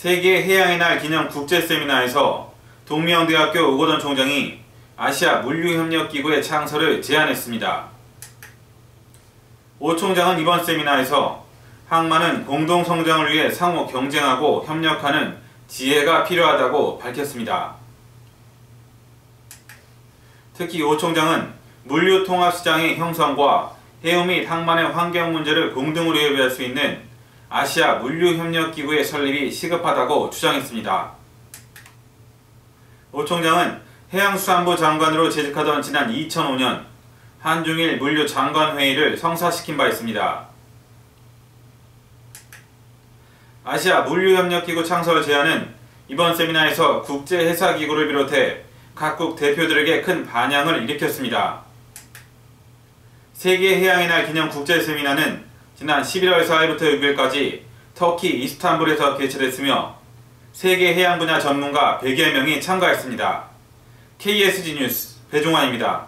세계 해양의 날 기념 국제 세미나에서 동명대학교 오거돈 총장이 아시아 물류협력기구의 창설을 제안했습니다. 오 총장은 이번 세미나에서 항만은 공동 성장을 위해 상호 경쟁하고 협력하는 지혜가 필요하다고 밝혔습니다. 특히 오 총장은 물류통합시장의 형성과 해운 및 항만의 환경 문제를 공동으로 해결할 수 있는 아시아 물류협력기구의 설립이 시급하다고 주장했습니다. 오 총장은 해양수산부 장관으로 재직하던 지난 2005년 한중일 물류장관회의를 성사시킨 바 있습니다. 아시아 물류협력기구 창설 제안은 이번 세미나에서 국제해사기구를 비롯해 각국 대표들에게 큰 반향을 일으켰습니다. 세계해양의 날 기념 국제세미나는 지난 11월 4일부터 6일까지 터키 이스탄불에서 개최됐으며 세계 해양 분야 전문가 100여 명이 참가했습니다. KSG 뉴스 배종환입니다.